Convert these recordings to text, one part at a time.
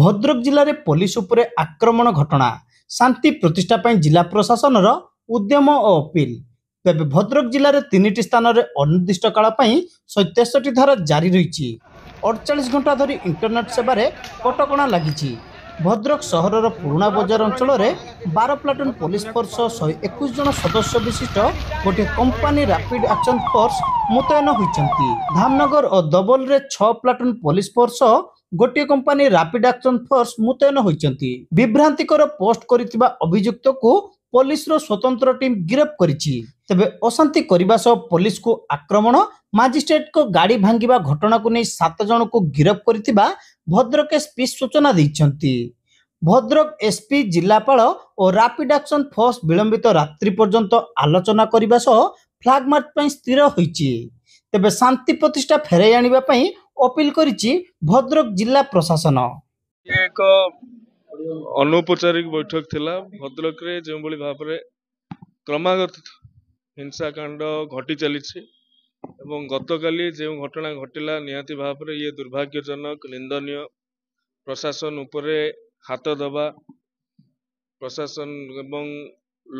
ଭଦ୍ରକ ଜିଲ୍ଲାରେ ପୋଲିସ ଉପରେ ଆକ୍ରମଣ ଘଟଣା ଶାନ୍ତି ପ୍ରତିଷ୍ଠା ପାଇଁ ଜିଲ୍ଲା ପ୍ରଶାସନର ଉଦ୍ୟମ ଓ ଅପିଲ ତେବେ ଭଦ୍ରକ ଜିଲ୍ଲାରେ ତିନିଟି ସ୍ଥାନରେ ଅନିର୍ଦ୍ଦିଷ୍ଟ କାଳ ପାଇଁ ସତେଷଠି ଧାରା ଜାରି ରହିଛି ଅଡ଼ଚାଳିଶ ଘଣ୍ଟା ଧରି ଇଣ୍ଟରନେଟ୍ ସେବାରେ କଟକଣା ଲାଗିଛି ଭଦ୍ରକ ସହରର ପୁରୁଣା ବଜାର ଅଞ୍ଚଳରେ ବାର ପ୍ଲାଟୁନ୍ ପୋଲିସ ଫୋର୍ସ ସହ ଶହେ ଏକୋଇଶ ଜଣ ସଦସ୍ୟ ବିଶିଷ୍ଟ ଗୋଟିଏ କମ୍ପାନୀ ରାପିଡ୍ ଆକ୍ସନ୍ ଫୋର୍ସ ମୁତୟନ ହୋଇଛନ୍ତି ଧାମନଗର ଓ ଦବଲରେ ଛଅ ପ୍ଲାଟୁନ୍ ପୋଲିସ ଫୋର୍ସ ସହ ଗୋଟିଏ କମ୍ପାନୀ ରାପିଡ୍ ଆକ୍ସନ୍ ଫୋର୍ସ ମୁତୟନ ହୋଇଛନ୍ତି ବିଭ୍ରାନ୍ତିକର ପୋଷ୍ଟ କରିଥିବା ଅଭିଯୁକ୍ତକୁ ପୋଲିସର ସ୍ୱତନ୍ତ୍ର ଟିମ୍ ଗିରଫ କରିଛି ତେବେ ଅଶାନ୍ତି କରିବା ସହ ପୋଲିସକୁ ଆକ୍ରମଣ ମାଜିଷ୍ଟ୍ରେଟଙ୍କ ଗାଡ଼ି ଭାଙ୍ଗିବା ଘଟଣାକୁ ନେଇ ସାତ ଜଣଙ୍କୁ ଗିରଫ କରିଥିବା ଭଦ୍ରକ ଏସ୍ପି ସୂଚନା ଦେଇଛନ୍ତି ଭଦ୍ରକ ଏସ୍ପି ଜିଲ୍ଲାପାଳ ଓ ରାପିଡ୍ ଆକ୍ସନ୍ ଫୋର୍ସ ବିଳମ୍ବିତ ରାତ୍ରି ପର୍ଯ୍ୟନ୍ତ ଆଲୋଚନା କରିବା ସହ ଫ୍ଲାଗମାର୍ଚ୍ଚ ପାଇଁ ସ୍ଥିର ହୋଇଛି ତେବେ ଶାନ୍ତି ପ୍ରତିଷ୍ଠା ଫେରାଇ ଆଣିବା ପାଇଁ ଅପିଲ କରିଛି ଭଦ୍ରକ ଜିଲ୍ଲା ପ୍ରଶାସନ ଏକ ଅନୌପଚାରିକ ବୈଠକ ଥିଲା ଭଦ୍ରକରେ ଯେଉଁଭଳି ଭାବରେ କ୍ରମାଗତ ହିଂସାକାଣ୍ଡ ଘଟି ଚାଲିଛି ଏବଂ ଗତକାଲି ଯେଉଁ ଘଟଣା ଘଟିଲା ନିହାତି ଭାବରେ ଇଏ ଦୁର୍ଭାଗ୍ୟଜନକ ନିନ୍ଦନୀୟ ପ୍ରଶାସନ ଉପରେ ହାତ ଦେବା ପ୍ରଶାସନ ଏବଂ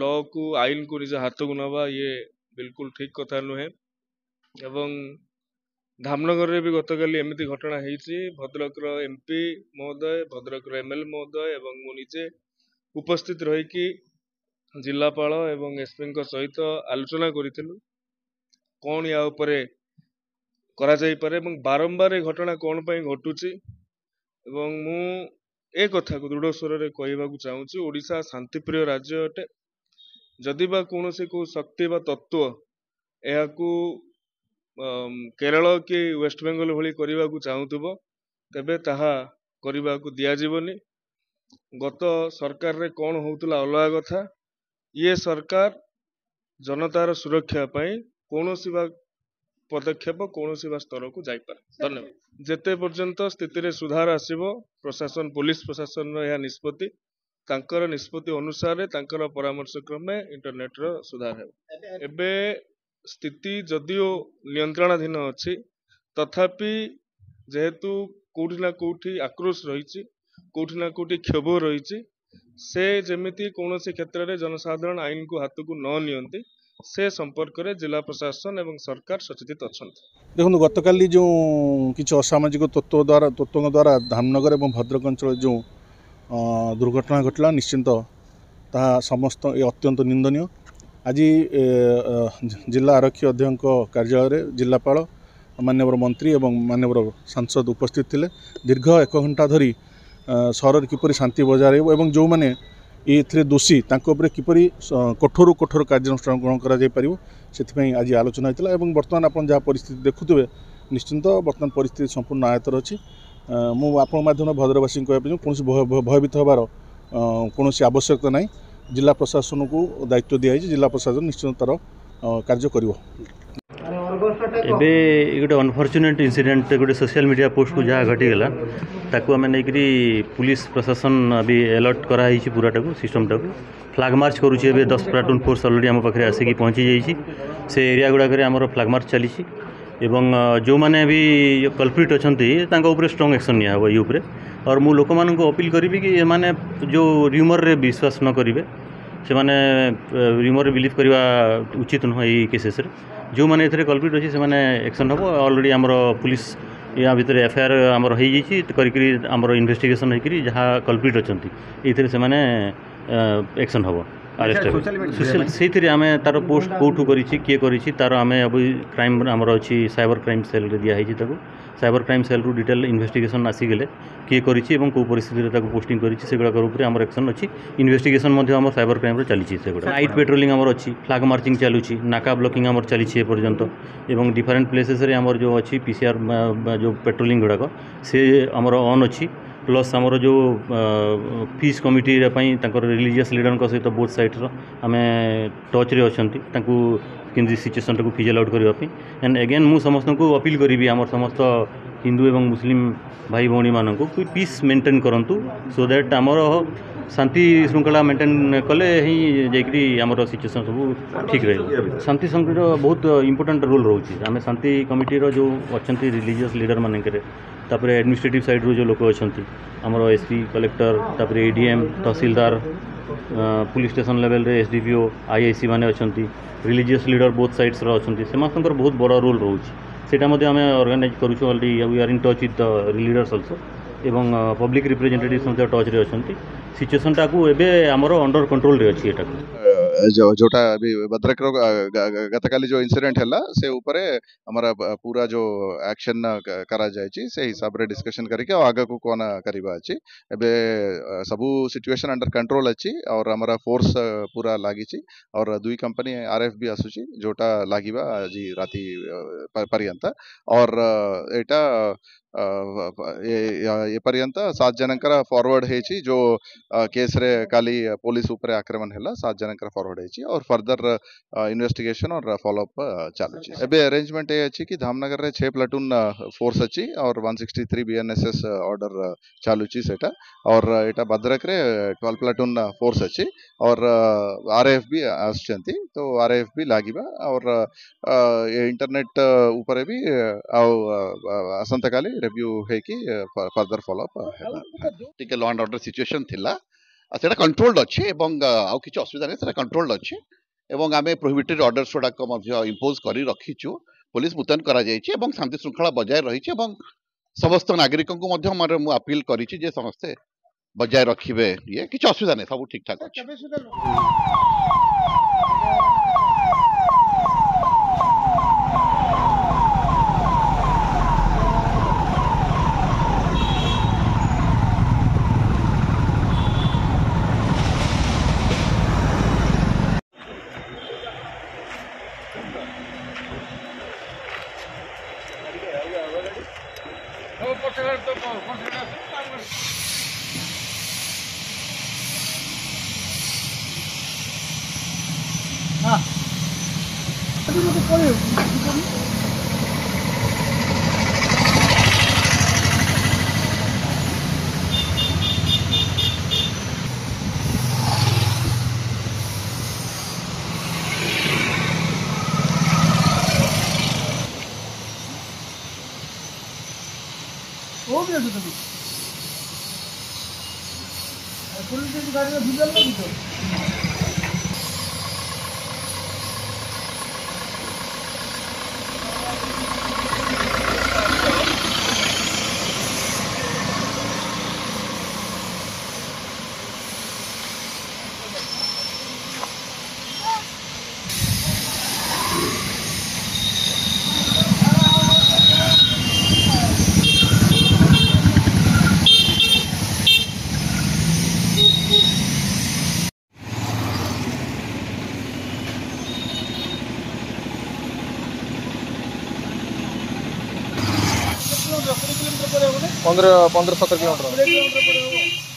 ଲକୁ ଆଇନକୁ ନିଜ ହାତକୁ ନେବା ଇଏ ବିଲକୁଲ ଠିକ୍ କଥା ନୁହେଁ ଏବଂ ଧାମନଗରରେ ବି ଗତକାଲି ଏମିତି ଘଟଣା ହେଇଛି ଭଦ୍ରକର ଏମ୍ପି ମହୋଦୟ ଭଦ୍ରକର ଏମ୍ଏଲ୍ଏ ମହୋଦୟ ଏବଂ ମୁଁ ନିଜେ ଉପସ୍ଥିତ ରହିକି ଜିଲ୍ଲାପାଳ ଏବଂ ଏସ୍ପିଙ୍କ ସହିତ ଆଲୋଚନା କରିଥିଲୁ କ'ଣ ୟା ଉପରେ କରାଯାଇପାରେ ଏବଂ ବାରମ୍ବାର ଏ ଘଟଣା କ'ଣ ପାଇଁ ଘଟୁଛି ଏବଂ ମୁଁ ଏ କଥାକୁ ଦୃଢ଼ ସ୍ୱରରେ କହିବାକୁ ଚାହୁଁଛି ଓଡ଼ିଶା ଶାନ୍ତିପ୍ରିୟ ରାଜ୍ୟ ଅଟେ ଯଦି ବା କୌଣସି କେଉଁ ଶକ୍ତି ବା ତତ୍ତ୍ୱ ଏହାକୁ କେରଳ କି ୱେଷ୍ଟ ବେଙ୍ଗଲ ଭଳି କରିବାକୁ ଚାହୁଁଥିବ ତେବେ ତାହା କରିବାକୁ ଦିଆଯିବନି ଗତ ସରକାରରେ କ'ଣ ହେଉଥିଲା ଅଲଗା କଥା ଇଏ ସରକାର ଜନତାର ସୁରକ୍ଷା ପାଇଁ କୌଣସି ବା ପଦକ୍ଷେପ କୌଣସି ବା ସ୍ତରକୁ ଯାଇପାରେ ଧନ୍ୟବାଦ ଯେତେ ପର୍ଯ୍ୟନ୍ତ ସ୍ଥିତିରେ ସୁଧାର ଆସିବ ପ୍ରଶାସନ ପୋଲିସ ପ୍ରଶାସନର ଏହା ନିଷ୍ପତ୍ତି ତାଙ୍କର ନିଷ୍ପତ୍ତି ଅନୁସାରେ ତାଙ୍କର ପରାମର୍ଶ କ୍ରମେ ଇଣ୍ଟରନେଟ୍ର ସୁଧାର ହେବ ଏବେ ସ୍ଥିତି ଯଦିଓ ନିୟନ୍ତ୍ରଣାଧୀନ ଅଛି ତଥାପି ଯେହେତୁ କେଉଁଠି ନା କେଉଁଠି ଆକ୍ରୋଶ ରହିଛି କେଉଁଠି ନା କେଉଁଠି କ୍ଷୋଭ ରହିଛି ସେ ଯେମିତି କୌଣସି କ୍ଷେତ୍ରରେ ଜନସାଧାରଣ ଆଇନକୁ ହାତକୁ ନ ନିଅନ୍ତି ସେ ସମ୍ପର୍କରେ ଜିଲ୍ଲା ପ୍ରଶାସନ ଏବଂ ସରକାର ସଚେତିତ ଅଛନ୍ତି ଦେଖନ୍ତୁ ଗତକାଲି ଯେଉଁ କିଛି ଅସାମାଜିକ ତତ୍ତ୍ୱ ଦ୍ୱାରା ତତ୍ତ୍ୱଙ୍କ ଦ୍ୱାରା ଧାମନଗର ଏବଂ ଭଦ୍ରକ ଅଞ୍ଚଳ ଯେଉଁ ଦୁର୍ଘଟଣା ଘଟିଲା ନିଶ୍ଚିନ୍ତ ତାହା ସମସ୍ତ ଏ ଅତ୍ୟନ୍ତ ନିନ୍ଦନୀୟ ଆଜି ଜିଲ୍ଲା ଆରକ୍ଷୀ ଅଧ୍ୟକ୍ଷଙ୍କ କାର୍ଯ୍ୟାଳୟରେ ଜିଲ୍ଲାପାଳ ମାନ୍ୟବର ମନ୍ତ୍ରୀ ଏବଂ ମାନ୍ୟବର ସାଂସଦ ଉପସ୍ଥିତ ଥିଲେ ଦୀର୍ଘ ଏକ ଘଣ୍ଟା ଧରି ସହରରେ କିପରି ଶାନ୍ତି ବଜାୟ ରହିବ ଏବଂ ଯେଉଁମାନେ ଏଥିରେ ଦୋଷୀ ତାଙ୍କ ଉପରେ କିପରି କଠୋରରୁ କଠୋର କାର୍ଯ୍ୟାନୁଷ୍ଠାନ ଗ୍ରହଣ କରାଯାଇପାରିବ ସେଥିପାଇଁ ଆଜି ଆଲୋଚନା ହୋଇଥିଲା ଏବଂ ବର୍ତ୍ତମାନ ଆପଣ ଯାହା ପରିସ୍ଥିତି ଦେଖୁଥିବେ ନିଶ୍ଚିନ୍ତ ବର୍ତ୍ତମାନ ପରିସ୍ଥିତି ସମ୍ପୂର୍ଣ୍ଣ ଆୟତ୍ତରେ ଅଛି ମୁଁ ଆପଣଙ୍କ ମାଧ୍ୟମରେ ଭଦ୍ରବାସୀଙ୍କୁ କହିବା ପାଇଁ କୌଣସି ଭୟଭୀତ ହେବାର କୌଣସି ଆବଶ୍ୟକତା ନାହିଁ जिला प्रशासन को दायित्व दिया जिला प्रशासन निश्चित तार कार्य कर ए गोटे अनफर्चुनेट इनसीडेट गोटे सोशल मीडिया पोस्ट को जहाँ घटीगला आम नहीं पुलिस प्रशासन अभी एलर्ट कराई पूरा को सिस्टमटा को फ्लाग मार्च करुच्चे दस प्लाटून फोर्स अलरेडी आम पाखे आसिक पहुँची जाइए से एरिया गुड़ाक फ्लाग मार्च चली जो मैंने भी कल्प्रिट अच्छा उप्रंग एक्शन निहब ये और ମୁଁ ଲୋକମାନଙ୍କୁ ଅପିଲ୍ କରିବି କି ଏମାନେ ଯେଉଁ ର୍ୟୁମର୍ରେ ବିଶ୍ୱାସ ନ କରିବେ ସେମାନେ ର୍ୟୁମର୍ରେ ବିଲିଭ୍ କରିବା ଉଚିତ ନୁହଁ ଏଇ କେସେସ୍ରେ ଯେଉଁମାନେ ଏଥିରେ କଲ୍ପିଟ୍ ଅଛି ସେମାନେ ଆକ୍ସନ୍ ହେବ ଅଲରେଡ଼ି ଆମର ପୁଲିସ ୟା ଭିତରେ ଏଫଆଇଆର୍ ଆମର ହେଇଯାଇଛି କରିକିରି ଆମର ଇନଭେଷ୍ଟିଗେସନ୍ ହେଇକିରି ଯାହା କଲ୍ପିଟ୍ ଅଛନ୍ତି ଏଇଥିରେ ସେମାନେ ଆକ୍ସନ୍ ହେବ আরেস্ট হবে সোশ্যাল সেইথিরে আমি তার পোস্ট কোটু করেছি কি করেছি তার আমি আবু ক্রাইম আমার অছি সাইবার ক্রাইম সেলরে দিয়া হয়েছি তাকে সাইবার ক্রাইম সেলরু ডিটেল ইনভেস্টিগেশন আসিগলে কি করেছি এবং কেউ পরিস্থিতিতে তাকে পোস্টিং করেছি সেগুলো উপরে আমার একশন অছি ইনভেস্টিগেশন মধ্যে আমার সাইবার ক্রাইমরে চালিছি সেগুলো নাইট পেট্রোলিং আমার অছি ফ্লাগ মার্চিং চালুছি নাকা ব্লকিং আমার চালিছি এ পর্যন্ত এবং ডিফরেন্ট প্লেসেসরে আমার যে অছি পিসিআর যে পেট্রোলিং গুড়াক সে আমার অন অছি प्लस आमर जो फिज कमिटी रिलीजियस लिडर सहित बोथ सैड्र आम टच्रे अच्छा कि सिचुएसन टाइम फिजल आउट करने एंड एगेन मुझे अपिल करी आम समस्त हिंदू और मुसलिम भाई भी मानक पीस मेन्टेन करूँ सो दैट आमर शांति श्रृंखला मेन्टेन कले ही जामर सिचुएसन सब ठीक रही शांति श्रृंखला बहुत इंपोर्टां रोल रोचे आम शांति कमिटर जो अच्छा रिलीजियस लिडर मानक ତାପରେ ଆଡ଼ମିନିଷ୍ଟ୍ରେଟିଭ୍ ସାଇଡ଼୍ରୁ ଯେଉଁ ଲୋକ ଅଛନ୍ତି ଆମର ଏସ୍ ପି କଲେକ୍ଟର ତାପରେ ଏ ଡି ଏମ୍ ତହସିଲଦାର police station ଲେଭେଲ୍ରେ S D P O I I C ମାନେ ଅଛନ୍ତି ରିଲିଜିୟସ୍ ଲିଡ଼ର ବୋଥ୍ ସାଇଡ଼୍ସର ଅଛନ୍ତି ସେମାନଙ୍କର ବହୁତ ବଡ଼ ରୋଲ୍ ରହୁଛି ସେଇଟା ମଧ୍ୟ ଆମେ ଅର୍ଗାନାଇଜ୍ କରୁଛୁ already we are in touch with the leaders also ଏବଂ ପବ୍ଲିକ୍ ରିପ୍ରେଜେଣ୍ଟେଟିଭ୍ସ ମଧ୍ୟ ଟଚ୍ରେ ଅଛନ୍ତି ସିଚୁଏସନ୍ଟାକୁ ଏବେ ଆମର ଅଣ୍ଡର କଣ୍ଟ୍ରୋଲରେ ଅଛି ଏଟାକୁ जो जोटा अभी भद्रक काली जो इनसीडेंट है से उपर आमर पूरा जो एक्शन करा जाए से हिसाब रे डिस्कशन करके आग को कौन करवा अच्छी एबे सब सिचुएशन अंडर कंट्रोल अच्छी और आमर फोर्स पूरा लगी और दुई कंपनी आर एफ भी आसूची जोटा लगे आज राति पर्यंत और एटा एपर्यंत सात जन फरवर्ड हो जो केस रे काली पुलिस उपरे आक्रमण है सात जन फरवर्ड हो और फर्दर इन्वेस्टिगेशन और फॉलोअप चलु एवं अरेंजमेंट ये अच्छी कि धामनगर रे छे प्लाटून फोर्स अच्छी और 163 थ्री बीएनएसएस ऑर्डर चलुच और यहाँ भद्रक ट्वेल्व प्लाटून फोर्स अच्छी और आर एफ बी आसो आर एफ बी लगे और इंटरनेट उपरे भी आसंका काली ରିଭ୍ୟୁ ହେଇକି ଫର୍ଦର ଫଲୋ ଅପ୍ ହେଲା ଟିକେ ଲ ଆଣ୍ଡ ଅର୍ଡର ସିଚୁଏସନ୍ ଥିଲା ଆଉ ସେଇଟା କଣ୍ଟ୍ରୋଲ୍ଡ ଅଛି ଏବଂ ଆଉ କିଛି ଅସୁବିଧା ନାହିଁ ସେଇଟା କଣ୍ଟ୍ରୋଲ୍ଡ ଅଛି ଏବଂ ଆମେ ପ୍ରୋହିବିଟେଡ୍ ଅର୍ଡର୍ସ ଗୁଡ଼ାକ ମଧ୍ୟ ଇମ୍ପୋଜ୍ କରି ରଖିଛୁ ପୋଲିସ ମୁତୟନ କରାଯାଇଛି ଏବଂ ଶାନ୍ତି ଶୃଙ୍ଖଳା ବଜାୟ ରହିଛି ଏବଂ ସମସ୍ତ ନାଗରିକଙ୍କୁ ମଧ୍ୟ ମୋର ମୁଁ ଅପିଲ କରିଛି ଯେ ସମସ୍ତେ ବଜାୟ ରଖିବେ ଇଏ କିଛି ଅସୁବିଧା ନାହିଁ ସବୁ ଠିକ୍ଠାକ୍ ଅଛି মতো পরে তুমি পুলিশ গাড়িটা ভিজল না पंद्रह पंद्रह सत्रह किलोमीटर